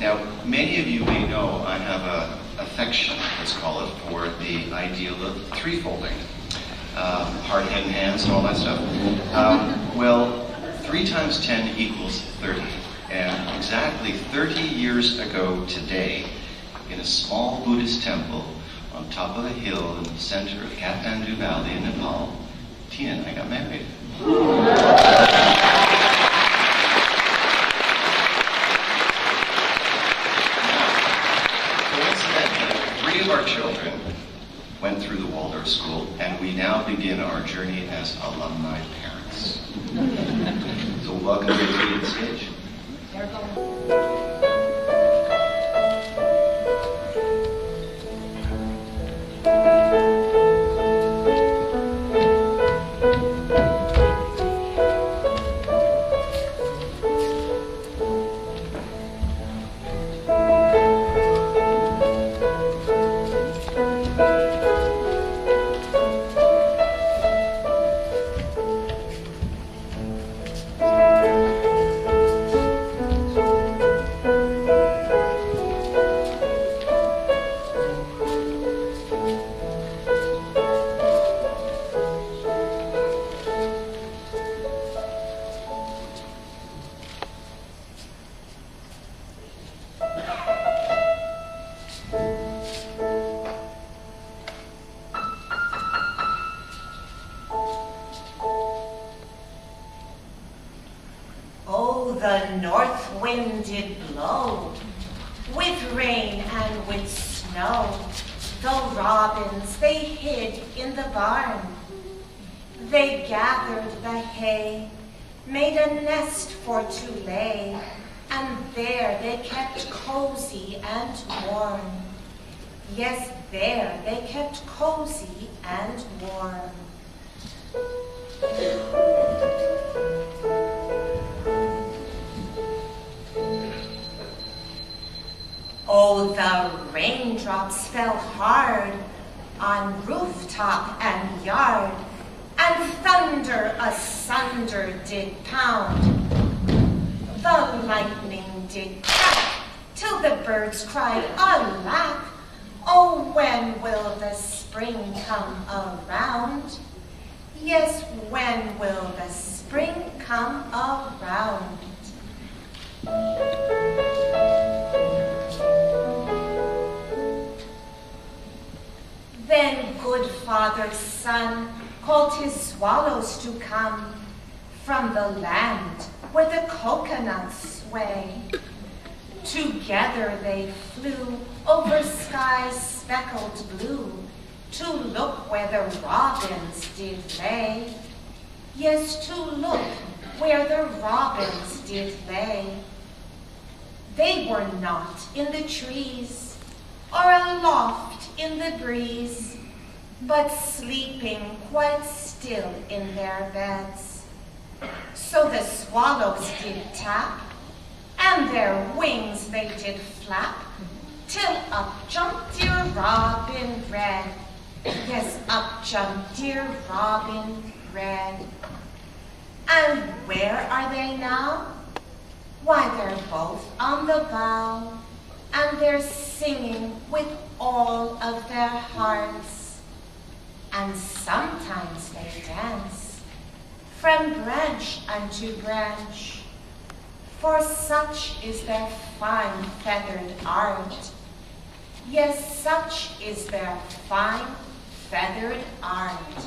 Now, many of you may know I have a affection, let's call it, for the ideal of threefolding, um, heart, head, and hands, and all that stuff. Um, well, three times ten equals thirty, and exactly thirty years ago today, in a small Buddhist temple on top of a hill in the center of Kathmandu Valley in Nepal, Tina and I got married. three of our children went through the Waldorf School, and we now begin our journey as alumni parents. so welcome to the stage. the north wind did blow, with rain and with snow. The robins, they hid in the barn. They gathered the hay, made a nest for to lay, and there they kept cozy and warm. Yes, there they kept cozy and warm. Oh, the raindrops fell hard on rooftop and yard, and thunder asunder did pound. The lightning did crack, till the birds cried, alack! Oh, when will the spring come around? Yes, when will the spring come around? Then good father's son called his swallows to come from the land where the coconuts sway. Together they flew over skies speckled blue to look where the robins did lay. Yes, to look where the robins did lay. They were not in the trees or aloft in the breeze, but sleeping quite still in their beds. So the swallows did tap, and their wings they did flap, till up jumped dear Robin Red. Yes, up jumped dear Robin Red. And where are they now? Why, they're both on the bough, and they're singing with all of their hearts. And sometimes they dance from branch unto branch, for such is their fine feathered art. Yes, such is their fine feathered art.